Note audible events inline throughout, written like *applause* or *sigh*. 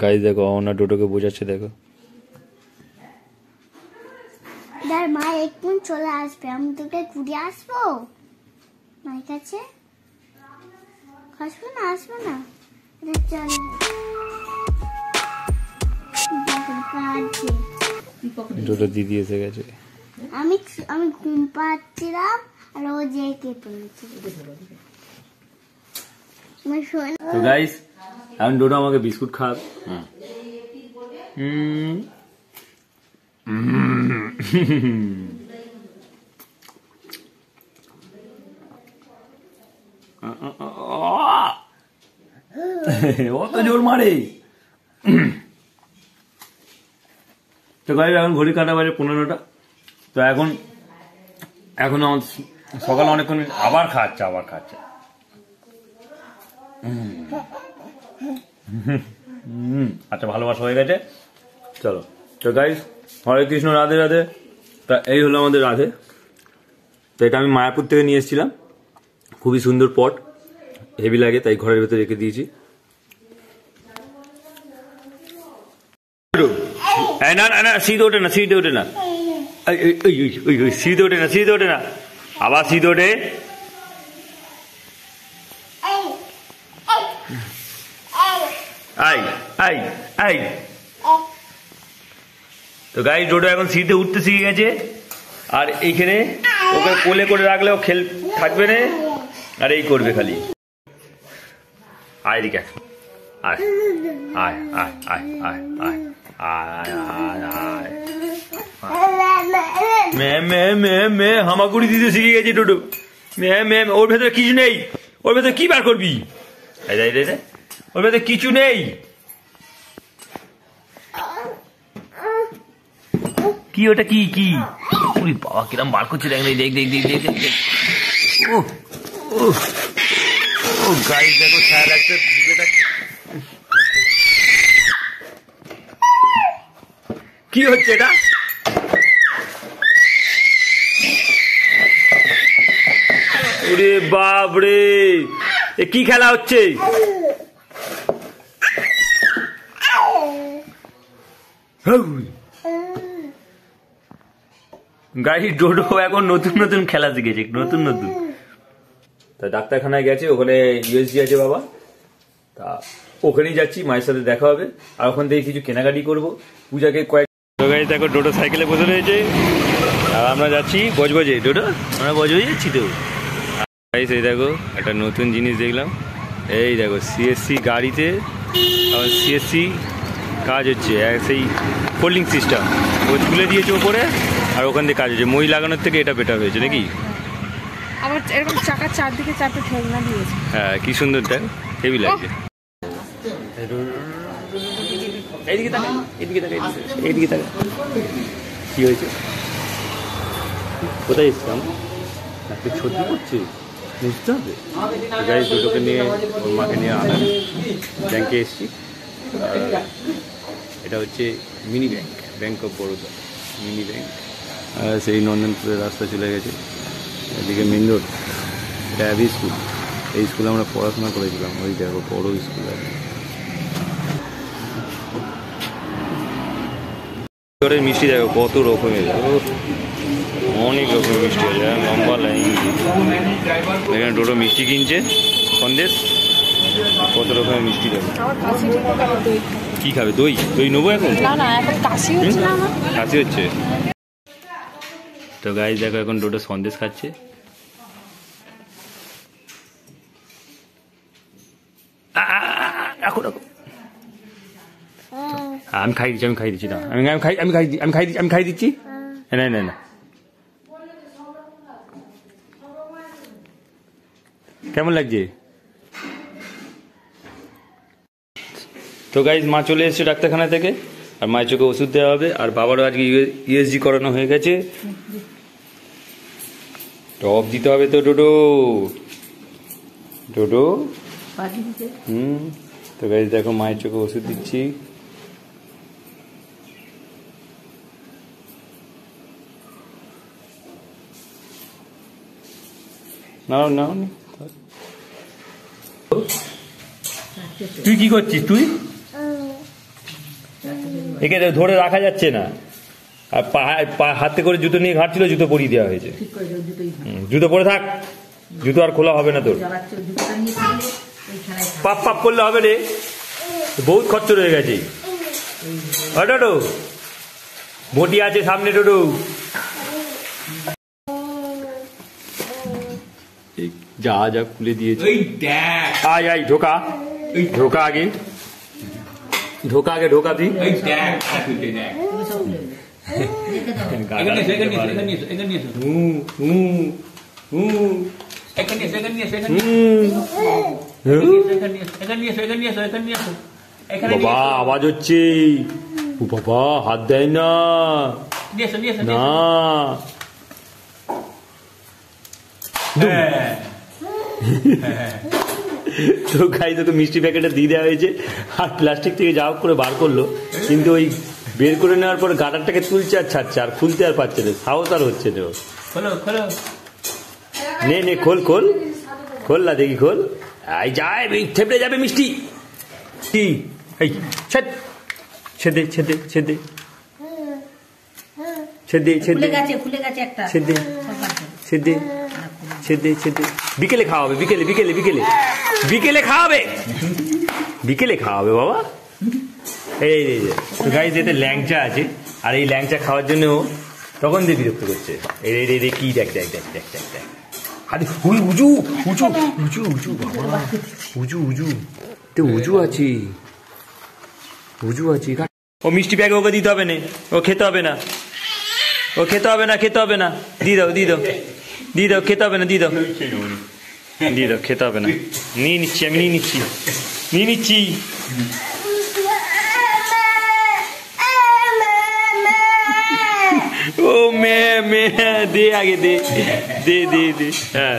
Guys দেখো অহনা ডোডোকে বোঝাচ্ছে দেখো। দার মা একটু চলে আসবে। আমি তোকে ঘুরে আসব। মায়ের কাছে? আসবে না আসবে না। এটা চল। দিদি এসে গেছে। আমি আমি ঘুম পাচ্ছিলাম আর ও যে কে শোন- তো গাইস এখন ডোডো আমাকে বিস্কুট খাওয়াবে অত জোর মারে। তো গাইস এখন ঘড়ি কাটা বাজে পনেরোটা। তো এখন এখন আমার সকালে অনেকক্ষণ আবার খাচ্ছে আবার খাচ্ছে। হুম *laughs* আচ্ছা ভালোবাসা হয়ে গেছে। চলো। তো গাইস হরে কৃষ্ণ, রাধে রাধে। তা এই হলো আমাদের রাধে। তো এটা আমি মায়াপুর থেকে নিয়ে এসেছিলাম। খুবই সুন্দর পট। হেভি লাগে, তাই ঘরের ভেতরে রেখে দিয়েছি। না না ওঠে না ওঠে না। ওঠে না ওঠে না। আবার শীত ওঠে আই আই আই তো গাই ডোডো এখন শীতে উঠতে শিখে গেছে। আর এইখানে ওকে কোলে করে রাখলে ও খেল থাকবে না, আর এই করবে খালি। আয় দিকে আয়। আয় আয় আয় আয় আয় আয় আয় আয় মে মে মে মে, হামাগুড়ি দিতে শিখে গেছে ডোডো মে মে ওর ভেতরে কিছু নেই। ওর ভেতরে কি বার করবি। ওর ভেতরে কিছু নেই। কি ওটা, কি কি? ওরে বাবা, কিরম বার করছে, দেখ দেখ দেখ দেখ দেখ দেখ ও ও গাইস, দেখো ছায়া লাগছে দেখ। কি হচ্ছে এটা? ওরে বাপ রে এ কি খেলা হচ্ছে? গাড়ি ডোডো এখন নতুন নতুন খেলা শিখেছে নতুন নতুন। তা ডাক্তারখানায় গেছে ওখানে ইউএসজি আছে বাবা। তা ওখানেই যাচ্ছি মায়ের সাথে দেখা হবে। আর ওখান থেকে কিছু কেনাকাটি করব। পূজাকে কয়েক গাড়ি দেখো ডোডো সাইকেলে বসে রয়েছে। আর আমরা যাচ্ছি বজবজে ডোডো। আমরা বজবজে যাচ্ছি তো। গাইস এই দেখো একটা নতুন জিনিস দেখলাম। এই দেখো সিএসসি গাড়িতে সিএসসি কাজ হচ্ছে সেই ফোল্ডিং সিস্টেম ও তুলে দিয়েছে ওপরে। আর ওখান থেকে কাজ হয়েছে মই লাগানোর থেকে এটা বেটার হয়েছে নাকি? আবার এরকম চাকার চারদিকে চারটে ঠেলনা দিয়েছে। হ্যাঁ কি সুন্দর দেখ হেভি লাগছে। এইদিকে তাকা এইদিকে তাকা এইদিকে তাকা কি হয়েছে? কোথায় এসছিলাম? করছে? বুঝতে হবে। গাড়ি দুটোকে নিয়ে ওর মাকে নিয়ে আনাম ব্যাংকে এসছি। এটা হচ্ছে mini bank bank of Baroda mini bank সেই নন্দনপুরের রাস্তা চলে গেছে। এদিকে মেন রোড এটা স্কুল। এই স্কুলে আমরা পড়াশোনা করেছিলাম। ওই দেখো বড় স্কুল আছে মিষ্টি দেখো কত রকমের। অনেক রকমের মিষ্টি আছে হ্যাঁ, লম্বা লাইন। এখানে টোটো মিষ্টি কিনছে সন্দেশ। কত রকমের মিষ্টি দই কি খাবে? দই? দই নেব এখন? না না এখন কাশি হচ্ছে না আমার কাশি হচ্ছে তো গাইজ দেখো এখন টোটো সন্দেশ খাচ্ছে। রাখো রাখো। আমি খাই দিচ্ছি আমি খাই দিচ্ছি না। আমি আমি খাই আমি খাই আমি খাই আমি খাই দিচ্ছি। না না না। কেমন লাগছে? তো গাইজ মা চলে এসেছে ডাক্তারখানা থেকে। আর মায়ের চোখে ওষুধ দেওয়া হবে। আর বাবারও আজকে ইএসজি করানো হয়ে গেছে। টপ দিতে হবে তো ডোডো। ডোডো। হুম তো গাইজ দেখো মায়ের চোখে ওষুধ দিচ্ছি। নাও নাও তুই কি করছিস তুই? একে ধরে রাখা যাচ্ছে না। আর পা- পা- হাতে করে জুতো নিয়ে ঘাটছিল জুতো পরিয়ে দেওয়া হয়েছে। জুতো পরে থাক। জুতো আর খোলা হবে না তোর। পাপ পাপ করলে হবে রে। বহুত খরচ রয়ে গেছে। টোটো বটি আছে সামনে টোটো যা যা খুলে দিয়েছে। আয় আয় ঢোকা। ঢোকা আগে। ঢোকা আগে ঢোকা তুই বাবা আওয়াজ হচ্ছে ও বাবা হাত দেয় না হ্যাঁ। তো খাই তোকে মিষ্টি প্যাকেটে দিয়ে দেওয়া হয়েছে আর প্লাস্টিক থেকে যা হোক করে বার করল কিন্তু ওই বের করে নেওয়ার পর গাটারটাকে তুলছে আর ছাড়ছে আর খুলতে আর পারছে না। সাহস আর হচ্ছে না। ওর। খোলো, খোলো। নে নে খোল খোল। খোল না দেখি খোল। আই যায় থেপড়ে যাবে মিষ্টি। কি? এই ছেদ। ছেদে ছেদে ছেদে। ছেদে ছেদে। গেছে খুলে গেছে একটা। ছেদে। ছেদে ছেদে ছেদে। বিকেলে খাওয়াবে বিকেলে বিকেলে বিকেলে। বিকেলে খাওয়াবে। বিকেলে খাওয়াবে বাবা। এই এই, গাইজ এতে ল্যাংচা আছে। আর এই ল্যাংচা খাওয়ার জন্য তখন দিয়ে বিরক্ত করছে। এই রে রে রে কি দেখ দেখ দেখ দেখ দেখ দেখ। উজু তো উজু ও মিষ্টি প্যাকে ওকে দিতে হবে না। ও খেতে হবে না। ও খেতে হবে না খেতে হবে না। দিয়ে দাও দিয়ে দাও। দাও খেতে হবে না দিয়ে দাও। দাও খেতে হবে না। নিয়ে নিচ্ছি আমি নিয়ে নিচ্ছি। নিয়ে নিচ্ছি ও মে মে দে আগে দে। দে দে দে হ্যাঁ।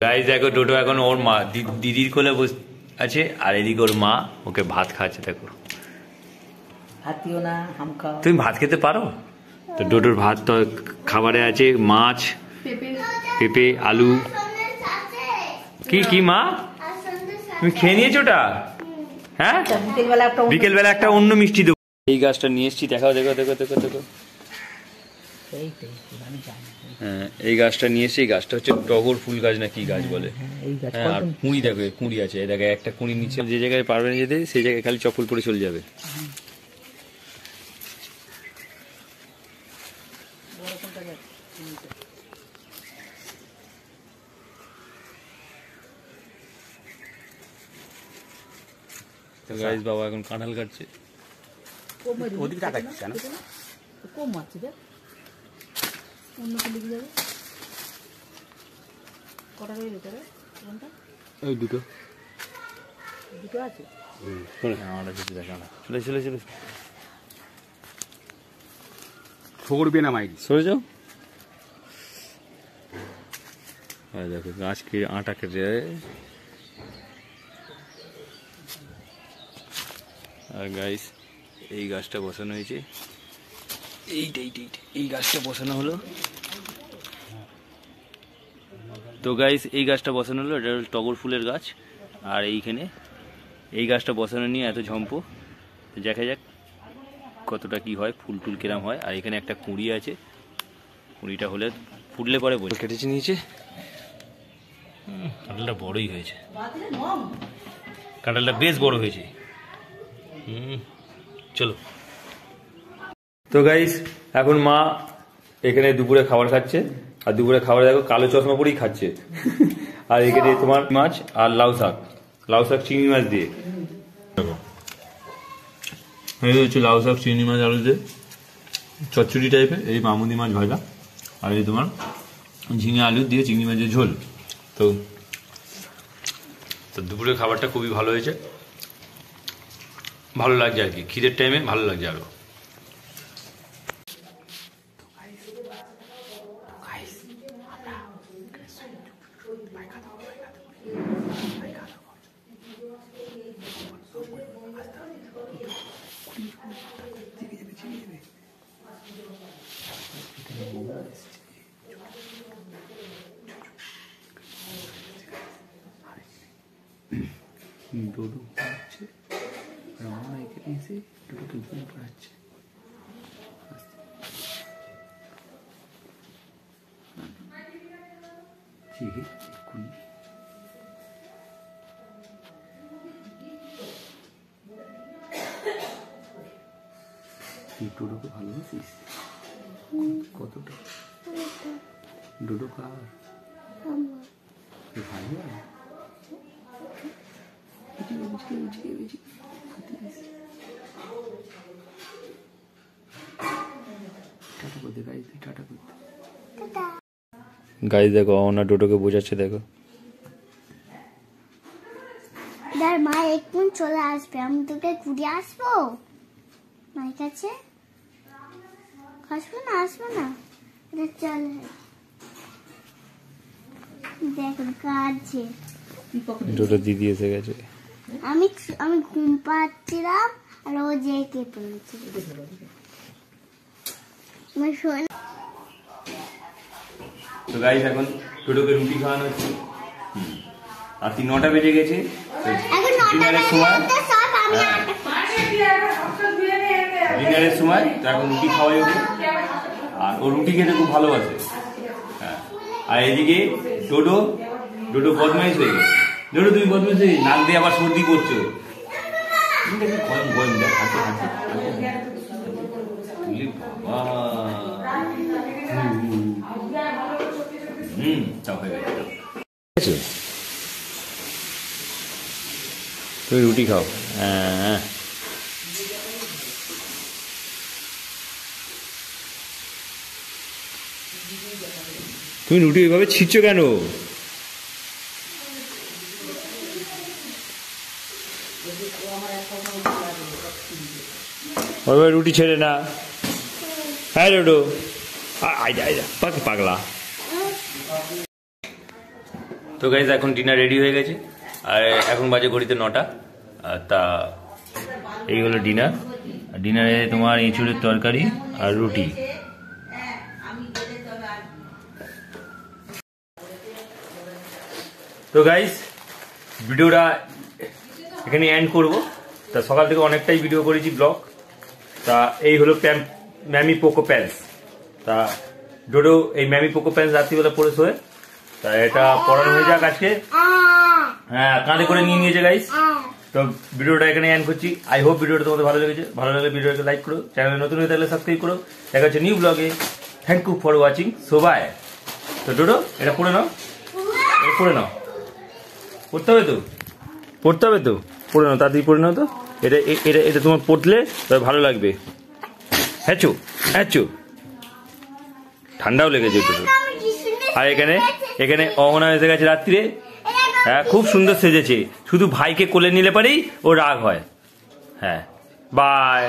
গাইজ দেখো টোটো এখন ওর মা দিদির কোলে বস আছে আর এদিকে ওর মা ওকে ভাত খাচ্ছে দেখো। তুমি ভাত খেতে পারো? তো ডোডোর ভাত তো খাবারে আছে মাছ পেঁপে। আলু। কি কি মা? তুমি খেয়ে নিয়েছো ওটা? হ্যাঁ? বিকেলবেলা একটা অন্য- বিকেলবেলা একটা অন্য মিষ্টি দেবো এই গাছটা নিয়ে এসছি দেখাও দেখো দেখো দেখো দেখো। হ্যাঁ এই গাছটা নিয়ে এসে এই গাছটা হচ্ছে টগর ফুল গাছ না কি গাছ বলে? হ্যাঁ, এই গাছ হ্যাঁ আর কুঁড়ি দেখো কুঁড়ি আছে এই দেখো একটা কুঁড়ি নিচে যে জায়গায় পারবে না যেতে সেই জায়গায় খালি চপ্পল পরে চলে যাবে। তো বাবা এখন কাঁঠাল কাটছে। মেরে দিবি, না, কম মারছি দেখ। অন্য যাবে? কটা কোনটা? ওই দুটো। দুটো আছে? না চলে চলে চলে। ছড়বে না মাইরি? সরে যাও। আর দেখো গাছ কে আটা কেটে আর গাইস এই গাছটা বসানো হয়েছে। এইটা এইটা এইটা, এই গাছটা বসানো হলো। তো গাইস এই গাছটা বসানো হলো এটা হলো টগর ফুলের গাছ। আর এইখানে এই গাছটা বসানো নিয়ে এত ঝম্প। তো দেখা যাক কতটা কি হয় ফুল টুল কিরাম হয়। আর এখানে একটা কুঁড়ি আছে। কুঁড়িটা হলে ফুটলে পরে বসে কেটেছে নিয়েছে হুম, কাঁঠালটা বড়ই হয়েছে। কাঁঠালটা বেশ বড় হয়েছে। চলো। তো গাইস এখন মা এখানে দুপুরে খাবার খাচ্ছে। আর দুপুরে খাবার দেখো, কালো চশমা পরেই খাচ্ছে। আর এখানে তোমার মাছ আর লাউ শাক। লাউ শাক, চিংড়ি মাছ দিয়ে। দেখো। হচ্ছে লাউ শাক, চিংড়ি মাছ, আলু দিয়ে। চচ্চড়ি টাইপের এই মামুদি মাছ ভাজা। আর এই তোমার ঝিঙে আলু দিয়ে চিংড়ি মাছের ঝোল। তো তো দুপুরের খাবারটা খুবই ভালো হয়েছে। ভালো লাগছে আর কি। খিদের টাইমে ভালো লাগছে আরও। ডোডো হচ্ছে রমনা এখানে এসে ডোডোকে ঘুম পাড়াচ্ছে জেগে এক্ষুনি। তুই ডোডোকে ভালোবাসিস? কতটা? ডোডো কার? ভালো? গাড়ি দেখো ওনার ডোডোকে বোঝাচ্ছে দেখো। তার মা এক্ষুন চলে আসবে। আমি তোকে ঘুরে আসব? মায়ের কাছে? আসব না আসব না। চল। দেখো কাঁদছে ডোডো দিদি এসে গেছে। আমি আমি ঘুম পাচ্ছিলাম আর ও জেগে পড়েছে আমার তো গাইস এখন টোটোকে রুটি খাওয়ানো হচ্ছে। আর তিন নটা বেজে গেছে। ডিনারের সময় আমি হ্যাঁ। ডিনারের সময় তো এখন রুটি খাওয়াই ওকে। আর ও রুটি খেতে খুব ভালোবাসে। হ্যাঁ। আর এদিকে টোটো টোটো বদমাইশ হয়ে গেছে। ডোডো তুমি হয়ে নাক দিয়ে আবার সর্দি করছ। তুমি রুটি খাও। হ্যাঁ। তুমি রুটি এভাবে ছিচ্ছ কেন? ওইভাবে রুটি ছেড়ে না। হ্যাঁ রোডো। আইজা আইজা পাক, পাগলা। তো গাইজ এখন ডিনার রেডি হয়ে গেছে। আর এখন বাজে ঘড়িতে নটা। তা, এই হলো ডিনার ডিনারে তোমার এঁচুড়ের তরকারি আর রুটি। তো গাইস ভিডিওটা এখানে এন্ড করব। তা সকাল থেকে অনেকটাই ভিডিও করেছি ব্লগ তা এই হলো ম্যামি পোকো প্যান্স তা ডোডো এই ম্যামি পোকো প্যান্স রাত্রিবেলা পরে শোয়। তা এটা পড়ানো হয়ে যাক আজকে। হ্যাঁ কাঁধে করে নিয়ে নিয়েছে গাইস তো ভিডিওটা এখানে এন্ড করছি। আই হোপ ভিডিওটা তোমাদের ভালো লেগেছে। ভালো লাগলে ভিডিওটাকে লাইক করো। চ্যানেলে নতুন হয়ে থাকলে সাবস্ক্রাইব করো। দেখা হচ্ছে নিউ ব্লগে থ্যাংক ইউ ফর ওয়াচিং সবাই তো ডোডো, এটা পড়ে নাও। পড়ে নাও। পড়তে হবে তো? পড়তে হবে তো? পড়ে নাও। তাড়াতাড়ি পড়ে নাও তো। এটা এটা এটা তোমার পড়লে ভালো লাগবে। হ্যাঁচু হ্যাঁচু। হ্যাঁ ঠান্ডাও লেগেছে একটু। আর এখানে এখানে অহনা এসে গেছে রাত্রিরে। হ্যাঁ খুব সুন্দর সেজেছে। শুধু ভাইকে কোলে নিলে পারেই ও রাগ হয়। হ্যাঁ বাই।